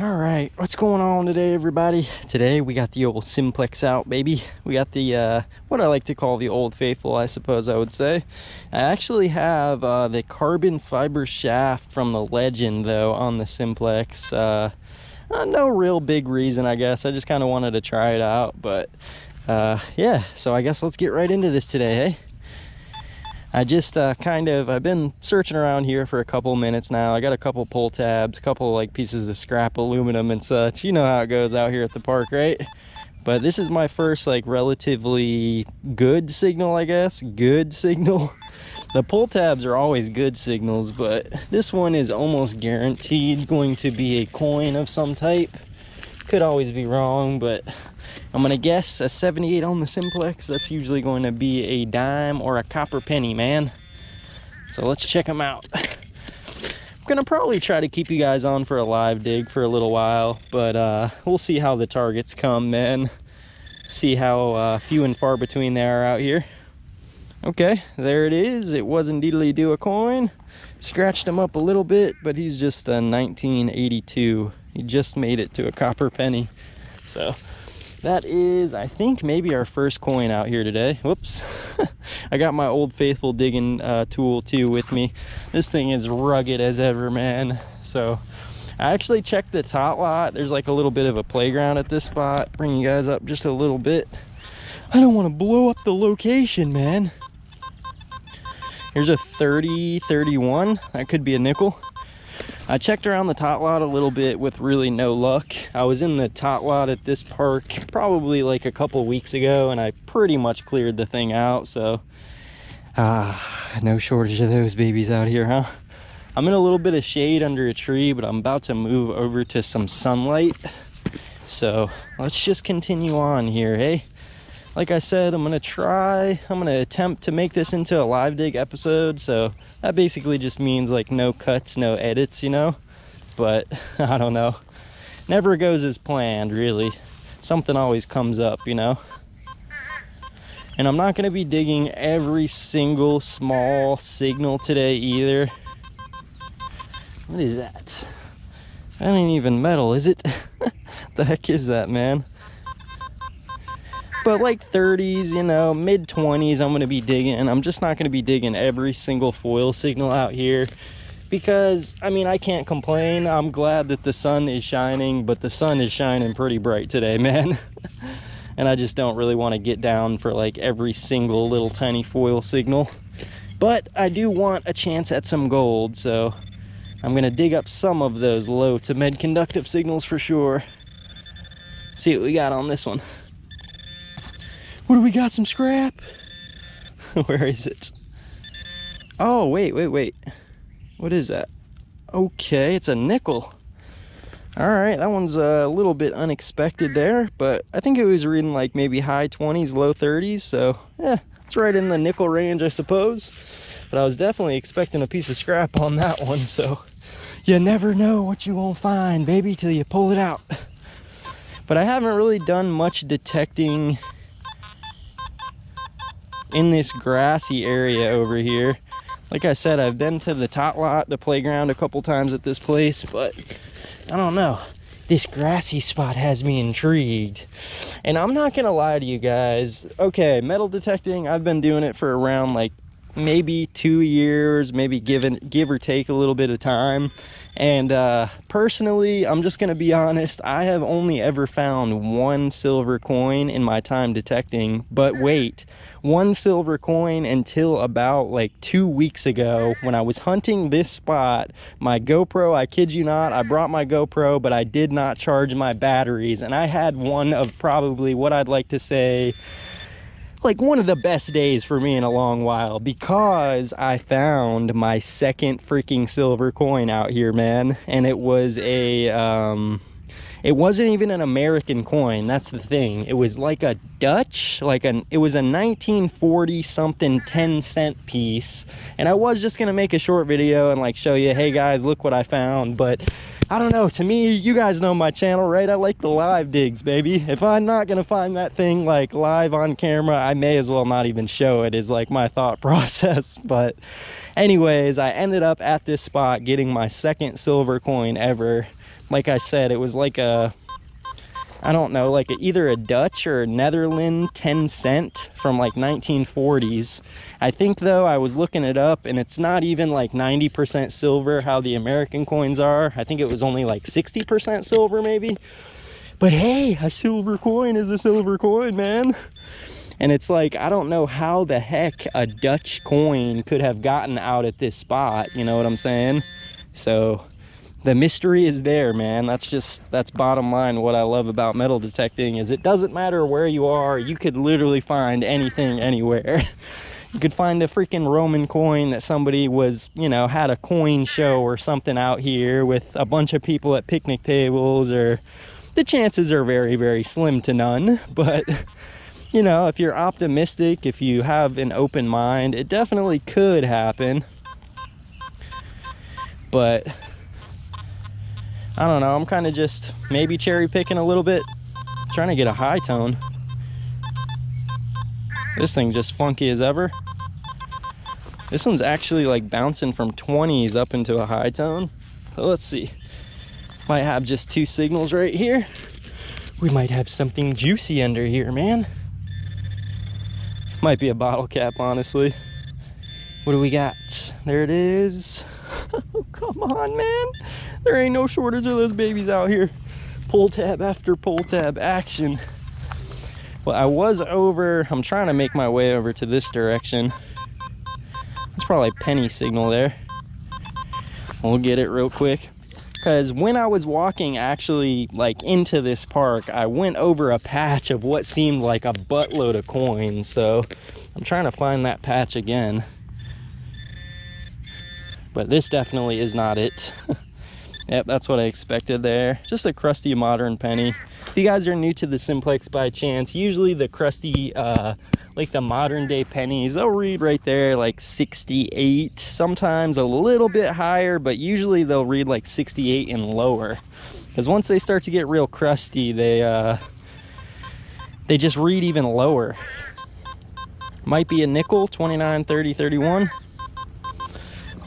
All right, what's going on today, everybody? Today we got the old simplex out, baby. We got the, uh, what I like to call the old faithful, I suppose I would say. I actually have uh, the carbon fiber shaft from the Legend, though, on the simplex. Uh, uh no real big reason, I guess. I just kind of wanted to try it out, but uh, yeah, so I guess let's get right into this today, hey? I just uh, kind of I've been searching around here for a couple minutes now. I got a couple pull tabs, a couple like pieces of scrap aluminum and such. You know how it goes out here at the park, right? But this is my first like relatively good signal, I guess. Good signal. The pull tabs are always good signals, but this one is almost guaranteed going to be a coin of some type. Could always be wrong, but I'm gonna guess a 78 on the simplex. That's usually going to be a dime or a copper penny, man. So let's check them out. I'm gonna probably try to keep you guys on for a live dig for a little while, but uh, we'll see how the targets come, man. See how uh, few and far between they are out here. Okay, there it is. It was indeedly due a coin. Scratched him up a little bit, but he's just a 1982. He just made it to a copper penny. So that is, I think, maybe our first coin out here today. Whoops. I got my old faithful digging uh, tool too with me. This thing is rugged as ever, man. So I actually checked the tot lot. There's like a little bit of a playground at this spot. Bring you guys up just a little bit. I don't want to blow up the location, man. Here's a 30, 31. That could be a nickel. I checked around the tot lot a little bit with really no luck. I was in the tot lot at this park probably like a couple weeks ago and I pretty much cleared the thing out. So, ah, uh, no shortage of those babies out here, huh? I'm in a little bit of shade under a tree, but I'm about to move over to some sunlight. So let's just continue on here, hey? Like I said, I'm gonna try, I'm gonna attempt to make this into a live dig episode. So that basically just means like no cuts, no edits, you know? But I don't know. Never goes as planned, really. Something always comes up, you know? And I'm not gonna be digging every single small signal today either. What is that? That ain't even metal, is it? the heck is that, man? But like 30s, you know, mid 20s, I'm going to be digging. I'm just not going to be digging every single foil signal out here because I mean, I can't complain. I'm glad that the sun is shining, but the sun is shining pretty bright today, man. and I just don't really want to get down for like every single little tiny foil signal. But I do want a chance at some gold, so I'm going to dig up some of those low to mid conductive signals for sure. See what we got on this one. What do we got? Some scrap? Where is it? Oh, wait, wait, wait. What is that? Okay, it's a nickel. All right, that one's a little bit unexpected there, but I think it was reading like maybe high 20s, low 30s, so yeah, it's right in the nickel range, I suppose. But I was definitely expecting a piece of scrap on that one, so you never know what you won't find, baby, till you pull it out. But I haven't really done much detecting in this grassy area over here. Like I said, I've been to the tot lot, the playground a couple times at this place, but I don't know. This grassy spot has me intrigued. And I'm not gonna lie to you guys. Okay, metal detecting, I've been doing it for around like maybe two years, maybe given give or take a little bit of time. And uh, personally, I'm just gonna be honest, I have only ever found one silver coin in my time detecting. But wait, one silver coin until about like two weeks ago when I was hunting this spot. My GoPro, I kid you not, I brought my GoPro, but I did not charge my batteries. And I had one of probably what I'd like to say like one of the best days for me in a long while because I found my second freaking silver coin out here, man. And it was a um it wasn't even an American coin. That's the thing. It was like a Dutch, like an it was a 1940 something 10 cent piece. And I was just to make a short video and like show you, "Hey guys, look what I found." But I don't know. To me, you guys know my channel, right? I like the live digs, baby. If I'm not to find that thing like live on camera, I may as well not even show it is like my thought process. But anyways, I ended up at this spot getting my second silver coin ever like I said, it was like a I don't know, like a, either a Dutch or a Netherland 10 cent from like 1940s. I think though I was looking it up and it's not even like 90% silver how the American coins are. I think it was only like 60% silver maybe. But hey, a silver coin is a silver coin, man. And it's like, I don't know how the heck a Dutch coin could have gotten out at this spot. You know what I'm saying? So the mystery is there, man. That's just, that's bottom line. What I love about metal detecting is it doesn't matter where you are. You could literally find anything anywhere. you could find a freaking Roman coin that somebody was, you know, had a coin show or something out here with a bunch of people at picnic tables or the chances are very, very slim to none. But you know, if you're optimistic, if you have an open mind, it definitely could happen. But I don't know, I'm kind of just maybe cherry picking a little bit, trying to get a high tone. This thing just funky as ever. This one's actually like bouncing from 20s up into a high tone. So let's see. Might have just two signals right here. We might have something juicy under here, man. Might be a bottle cap, honestly. What do we got? There it is. oh, Come on, man. There ain't no shortage of those babies out here. Pull tab after pull tab action. Well, I was over, I'm trying to make my way over to this direction. It's probably a penny signal there. We'll get it real quick because when I was walking actually like into this park, I went over a patch of what seemed like a buttload of coins. So I'm trying to find that patch again. But this definitely is not it. yep, that's what I expected there. Just a crusty modern penny. If you guys are new to the Simplex by chance, usually the crusty uh, like the modern day pennies, they'll read right there like 68, sometimes a little bit higher, but usually they'll read like 68 and lower. Because once they start to get real crusty, they uh, they just read even lower. Might be a nickel, 29, 30, 31.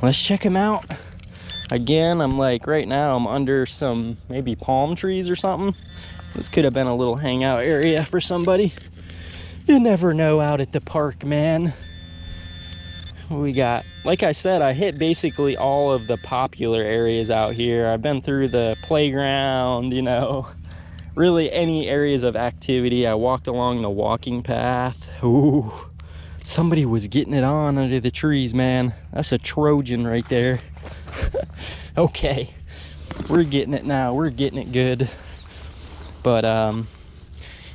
Let's check them out. Again, I'm like, right now I'm under some maybe palm trees or something. This could have been a little hangout area for somebody. You never know out at the park, man. We got, like I said, I hit basically all of the popular areas out here. I've been through the playground, you know, really any areas of activity. I walked along the walking path. Ooh, somebody was getting it on under the trees, man. That's a Trojan right there. okay, we're getting it now. We're getting it good. But, um,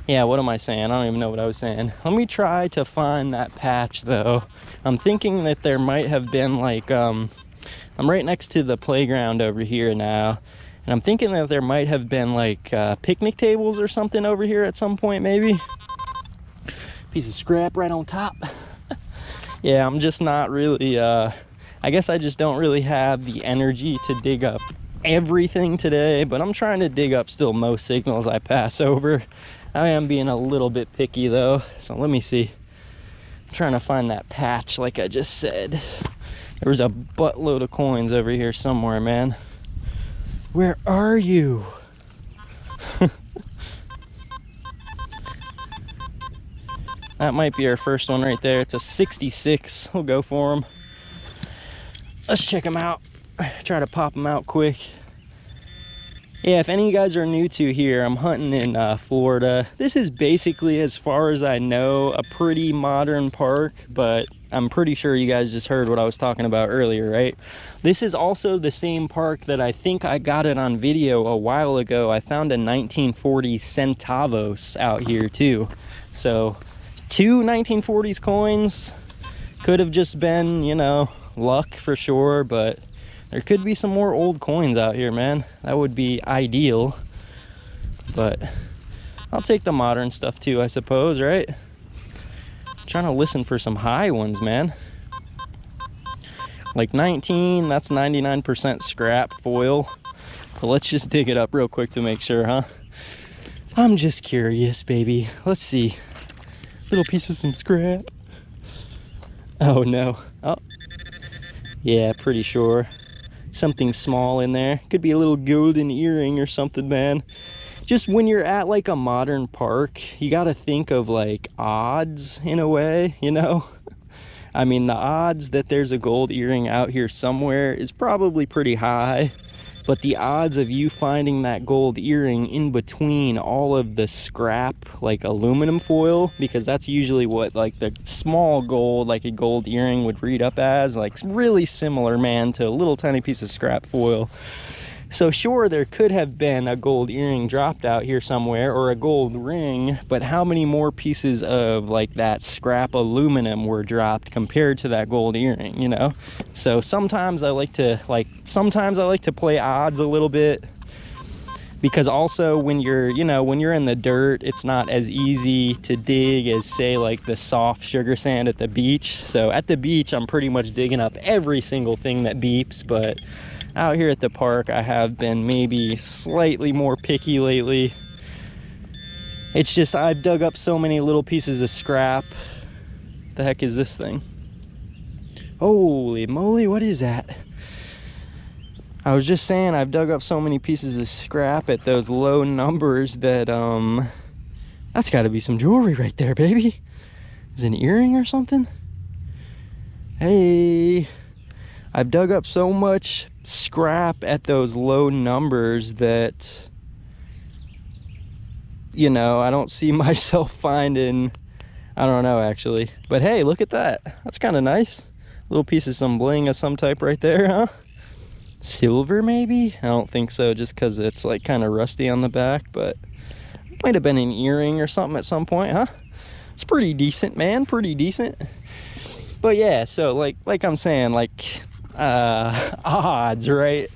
yeah, what am I saying? I don't even know what I was saying. Let me try to find that patch though. I'm thinking that there might have been like, um, I'm right next to the playground over here now. And I'm thinking that there might have been like uh, picnic tables or something over here at some point, maybe. Piece of scrap right on top. yeah, I'm just not really, uh, I guess I just don't really have the energy to dig up everything today, but I'm trying to dig up still most signals I pass over. I am being a little bit picky though, so let me see. I'm trying to find that patch like I just said. There was a buttload of coins over here somewhere, man. Where are you? that might be our first one right there. It's a 66. We'll go for them. Let's check them out. Try to pop them out quick yeah, if any of you guys are new to here, I'm hunting in uh, Florida. This is basically, as far as I know, a pretty modern park, but I'm pretty sure you guys just heard what I was talking about earlier, right? This is also the same park that I think I got it on video a while ago. I found a 1940 centavos out here too. So two 1940s coins could have just been, you know, luck for sure, but there could be some more old coins out here, man. That would be ideal. But I'll take the modern stuff too, I suppose, right? I'm trying to listen for some high ones, man. Like 19, that's 99% scrap foil. But let's just dig it up real quick to make sure, huh? I'm just curious, baby. Let's see. Little piece of scrap. Oh no. Oh. Yeah, pretty sure. something small in there. Could be a little golden earring or something, man. Just when you're at like a modern park, you got to think of like odds in a way, you know? I mean, the odds that there's a gold earring out here somewhere is probably pretty high but the odds of you finding that gold earring in between all of the scrap like aluminum foil because that's usually what like the small gold like a gold earring would read up as like really similar man to a little tiny piece of scrap foil so sure, there could have been a gold earring dropped out here somewhere or a gold ring, but how many more pieces of like that scrap aluminum were dropped compared to that gold earring, you know? So sometimes I like to like sometimes I like to play odds a little bit because also when you're you know when you're in the dirt it's not as easy to dig as say like the soft sugar sand at the beach so at the beach i'm pretty much digging up every single thing that beeps but out here at the park, I have been maybe slightly more picky lately. It's just I've dug up so many little pieces of scrap. The heck is this thing? Holy moly, what is that? I was just saying I've dug up so many pieces of scrap at those low numbers that um that's got to be some jewelry right there, baby. Is it an earring or something? Hey, I've dug up so much scrap at those low numbers that you know i don't see myself finding. I don't know actually. But hey look at that. That's kind of nice. Little piece of some bling of some type right there huh? Silver maybe? I don't think so just because it's like kind of rusty on the back but might have been an earring or something at some point huh? It's pretty decent man pretty decent. But yeah so like like i'm saying like uh, odds, right?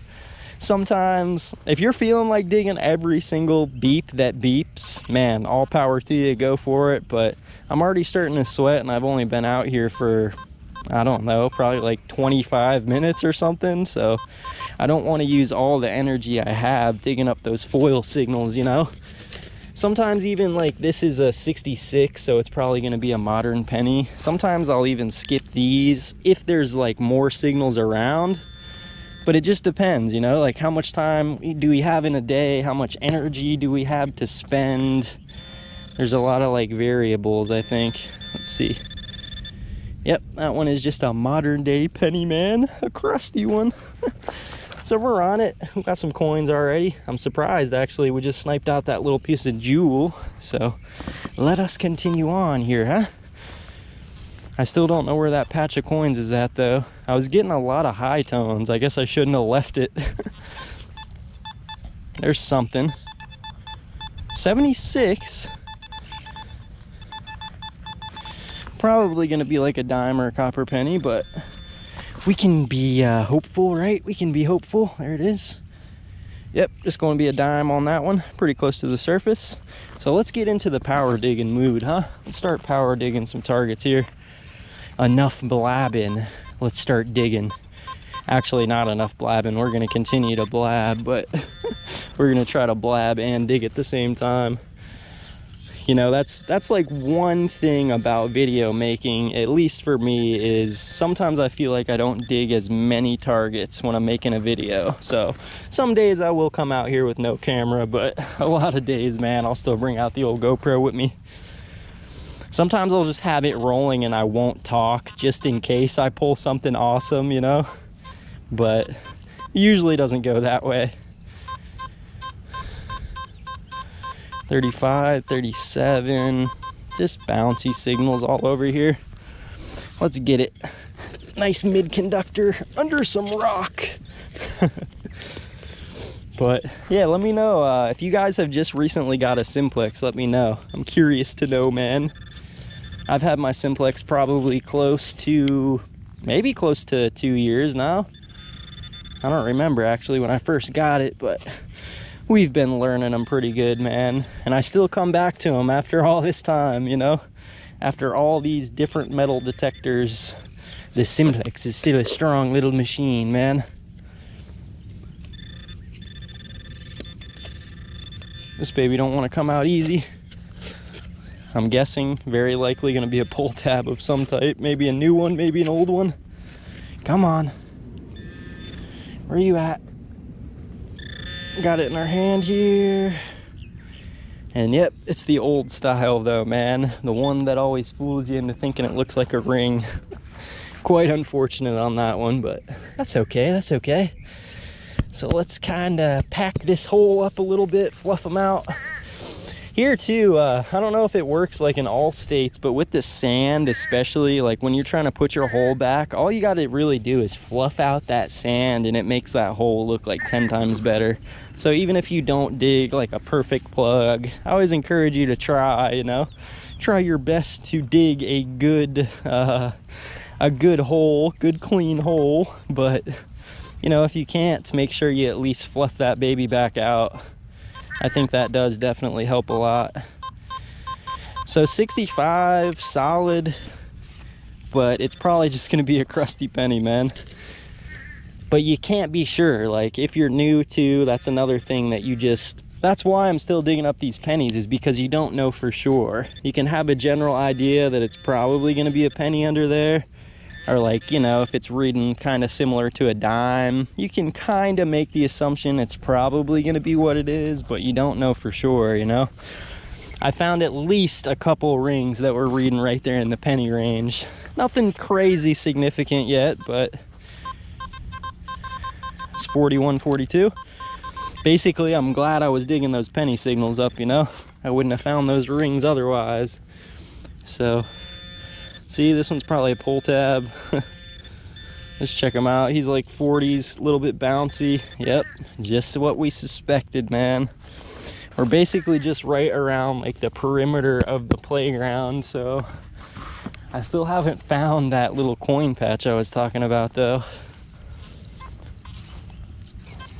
Sometimes, if you're feeling like digging every single beep that beeps, man, all power to you, go for it. But I'm already starting to sweat, and I've only been out here for, I don't know, probably like 25 minutes or something. So I don't want to use all the energy I have digging up those foil signals, you know? Sometimes even like this is a 66, so it's probably gonna be a modern penny. Sometimes I'll even skip these if there's like more signals around. But it just depends, you know, like how much time do we have in a day? How much energy do we have to spend? There's a lot of like variables, I think. Let's see. Yep, that one is just a modern day penny man, a crusty one. So we're on it. We got some coins already. I'm surprised actually. We just sniped out that little piece of jewel. So let us continue on here, huh? I still don't know where that patch of coins is at though. I was getting a lot of high tones. I guess I shouldn't have left it. There's something. 76. Probably gonna be like a dime or a copper penny, but we can be uh, hopeful, right? We can be hopeful. There it is. Yep, just going to be a dime on that one. Pretty close to the surface. So let's get into the power digging mood, huh? Let's start power digging some targets here. Enough blabbing. Let's start digging. Actually, not enough blabbing. We're going to continue to blab, but we're going to try to blab and dig at the same time you know that's that's like one thing about video making at least for me is sometimes i feel like i don't dig as many targets when i'm making a video. So some days i will come out here with no camera but a lot of days man i'll still bring out the old gopro with me. Sometimes i'll just have it rolling and i won't talk just in case i pull something awesome you know? But usually doesn't go that way 35, 37, just bouncy signals all over here. Let's get it. Nice mid conductor under some rock. but yeah, let me know uh, if you guys have just recently got a simplex. Let me know. I'm curious to know, man. I've had my simplex probably close to maybe close to two years now. I don't remember actually when I first got it, but we've been learning them pretty good, man. And I still come back to them after all this time, you know? After all these different metal detectors, the Simplex is still a strong little machine, man. This baby don't want to come out easy. I'm guessing very likely going to be a pull tab of some type. Maybe a new one, maybe an old one. Come on. Where are you at? Got it in our hand here. And yep, it's the old style though, man. The one that always fools you into thinking it looks like a ring. Quite unfortunate on that one, but that's okay, that's okay. So let's kind of pack this hole up a little bit, fluff them out. Here too, uh, I don't know if it works like in all states, but with the sand especially, like when you're trying to put your hole back, all you got to really do is fluff out that sand and it makes that hole look like 10 times better. So even if you don't dig like a perfect plug, I always encourage you to try, you know, try your best to dig a good, uh, a good hole, good clean hole. But, you know, if you can't, make sure you at least fluff that baby back out. I think that does definitely help a lot. So 65, solid, but it's probably just gonna be a crusty penny, man. But you can't be sure. Like if you're new to, that's another thing that you just, that's why I'm still digging up these pennies is because you don't know for sure. You can have a general idea that it's probably gonna be a penny under there, or like you know if it's reading kind of similar to a dime you can kind of make the assumption it's probably going to be what it is but you don't know for sure you know? I found at least a couple rings that were reading right there in the penny range. Nothing crazy significant yet but it's 41 42 basically i'm glad i was digging those penny signals up you know? I wouldn't have found those rings otherwise. So See, this one's probably a pull tab. Let's check him out. He's like 40s, a little bit bouncy. Yep, just what we suspected, man. We're basically just right around like the perimeter of the playground, so I still haven't found that little coin patch I was talking about though.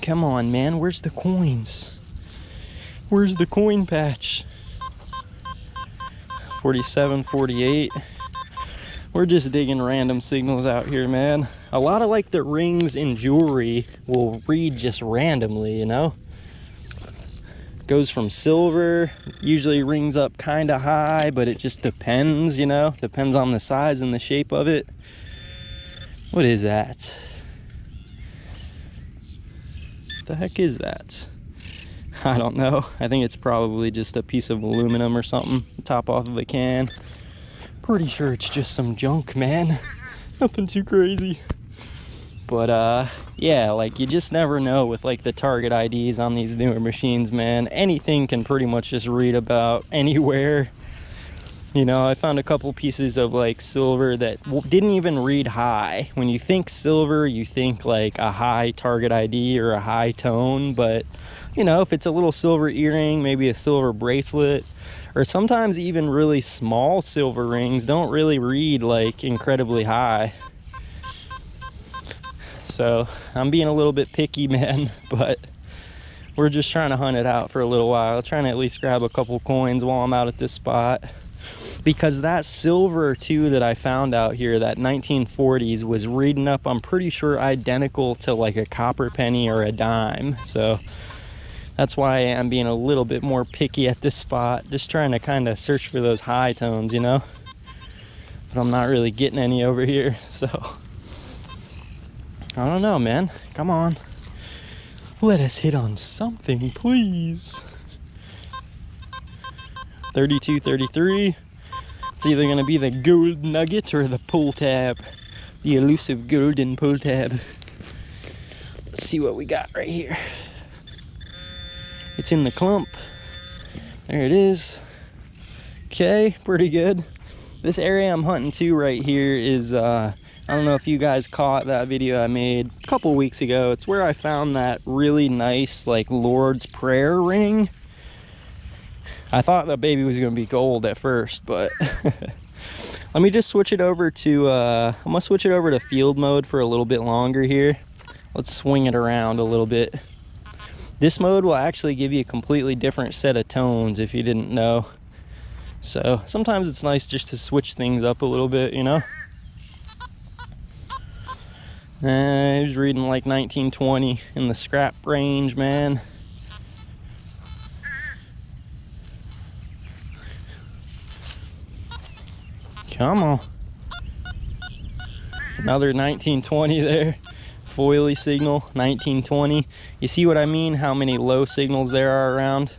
Come on, man, where's the coins? Where's the coin patch? 47, 48 we're just digging random signals out here, man. A lot of like the rings in jewelry will read just randomly, you know? Goes from silver, usually rings up kind of high, but it just depends, you know? Depends on the size and the shape of it. What is that? What the heck is that? I don't know. I think it's probably just a piece of aluminum or something, top off of a can. Pretty sure it's just some junk, man. Nothing too crazy. But uh yeah, like you just never know with like the target IDs on these newer machines, man. Anything can pretty much just read about anywhere. You know, I found a couple pieces of like silver that didn't even read high. When you think silver, you think like a high target ID or a high tone, but you know, if it's a little silver earring, maybe a silver bracelet, or sometimes even really small silver rings don't really read like incredibly high. So I'm being a little bit picky, man, but we're just trying to hunt it out for a little while, trying to at least grab a couple coins while I'm out at this spot. Because that silver too that I found out here, that 1940s, was reading up, I'm pretty sure identical to like a copper penny or a dime. So that's why I'm being a little bit more picky at this spot, just trying to kind of search for those high tones, you know? But I'm not really getting any over here, so I don't know, man. Come on. Let us hit on something, please. 32, 33. It's either going to be the gold nugget or the pull tab. The elusive golden pull tab. Let's see what we got right here. It's in the clump. There it is. Okay, pretty good. This area I'm hunting to right here is, uh, I don't know if you guys caught that video I made a couple weeks ago. It's where I found that really nice, like, Lord's Prayer ring. I thought that baby was going to be gold at first, but let me just switch it over to, uh, I'm going to switch it over to field mode for a little bit longer here. Let's swing it around a little bit. This mode will actually give you a completely different set of tones if you didn't know. So sometimes it's nice just to switch things up a little bit, you know? Uh, he was reading like 1920 in the scrap range, man. Come on. Another 1920 there. Foily signal 1920 you see what i mean? How many low signals there are around?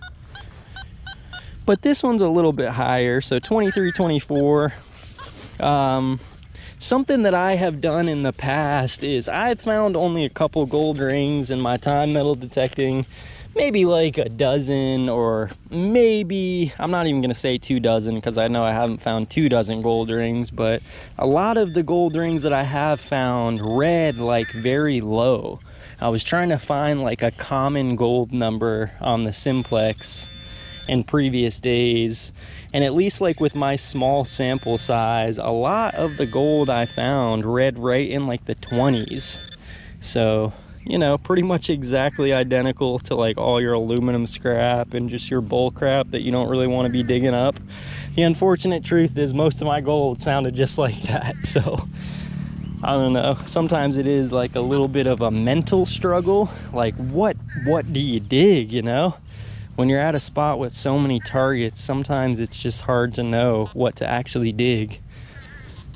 But this one's a little bit higher so 23 24 um, something that i have done in the past is i've found only a couple gold rings in my time metal detecting maybe like a dozen or maybe i'm not even to say two dozen because i know i haven't found two dozen gold rings but a lot of the gold rings that i have found read like very low. I was trying to find like a common gold number on the simplex in previous days and at least like with my small sample size a lot of the gold i found read right in like the 20s so you know, pretty much exactly identical to like all your aluminum scrap and just your bull crap that you don't really want to be digging up. The unfortunate truth is most of my gold sounded just like that. So I don't know. Sometimes it is like a little bit of a mental struggle. Like what what do you dig, you know? When you're at a spot with so many targets, sometimes it's just hard to know what to actually dig.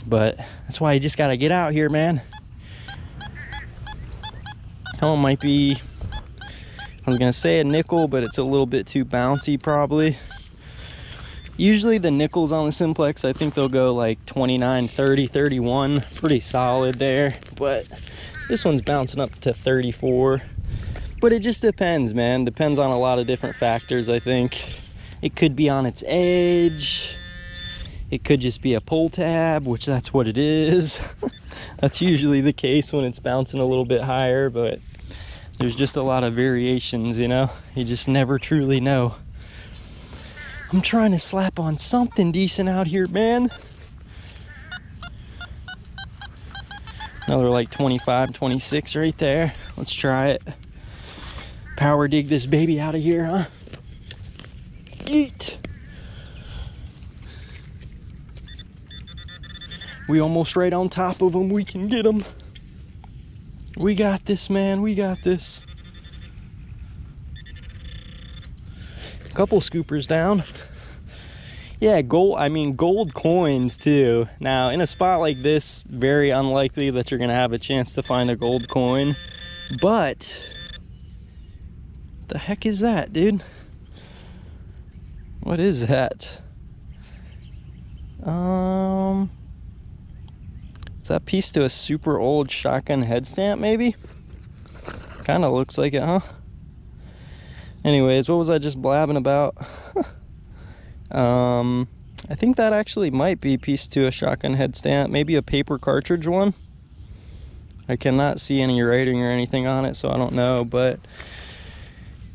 But that's why you just got to get out here, man. That might be, I was gonna say a nickel, but it's a little bit too bouncy probably. Usually the nickels on the Simplex, I think they'll go like 29, 30, 31. Pretty solid there. But this one's bouncing up to 34. But it just depends, man. Depends on a lot of different factors, I think. It could be on its edge. It could just be a pull tab, which that's what it is. that's usually the case when it's bouncing a little bit higher, but there's just a lot of variations, you know? You just never truly know. I'm trying to slap on something decent out here, man. Another like 25, 26 right there. Let's try it. Power dig this baby out of here, huh? Eat. We almost right on top of them. We can get them. We got this, man. We got this. A couple scoopers down. Yeah, gold, I mean, gold coins too. Now, in a spot like this, very unlikely that you're going to have a chance to find a gold coin. But, the heck is that, dude? What is that? Um, is that piece to a super old shotgun head stamp, maybe? Kind of looks like it, huh? Anyways, what was I just blabbing about? um, I think that actually might be piece to a shotgun head stamp, maybe a paper cartridge one. I cannot see any writing or anything on it, so I don't know, but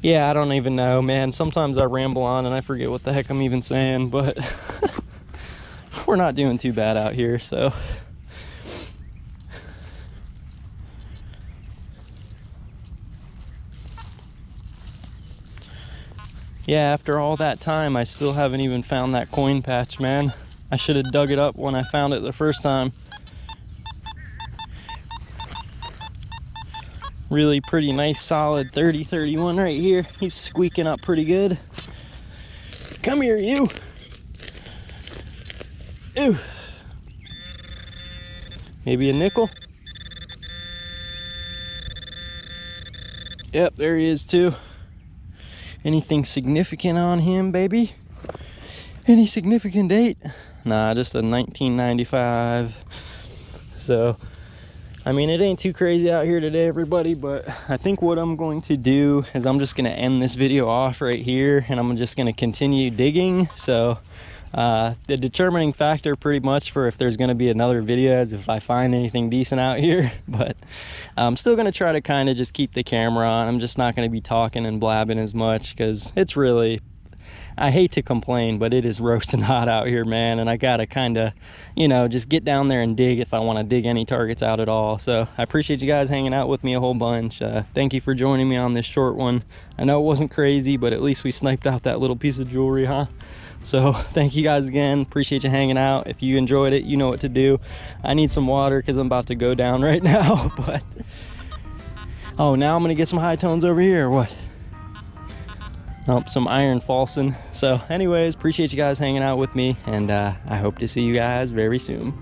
yeah, I don't even know, man. Sometimes I ramble on and I forget what the heck I'm even saying, but we're not doing too bad out here, so yeah, after all that time, I still haven't even found that coin patch, man. I should have dug it up when I found it the first time. Really pretty nice solid 30-31 right here. He's squeaking up pretty good. Come here, you. Ooh. Maybe a nickel. Yep, there he is too. Anything significant on him, baby? Any significant date? Nah, just a 1995. So, I mean, it ain't too crazy out here today, everybody, but I think what I'm going to do is I'm just going to end this video off right here and I'm just going to continue digging. So, uh, the determining factor pretty much for if there's going to be another video is if I find anything decent out here. But I'm still going to try to kind of just keep the camera on. I'm just not going to be talking and blabbing as much because it's really I hate to complain, but it is roasting hot out here, man. And I got to kind of, you know, just get down there and dig if I want to dig any targets out at all. So I appreciate you guys hanging out with me a whole bunch. Uh, thank you for joining me on this short one. I know it wasn't crazy, but at least we sniped out that little piece of jewelry, huh? So thank you guys again. Appreciate you hanging out. If you enjoyed it, you know what to do. I need some water because I'm about to go down right now. But oh, now I'm gonna get some high tones over here. what? Nope, some iron falsing. So anyways, appreciate you guys hanging out with me and uh, I hope to see you guys very soon.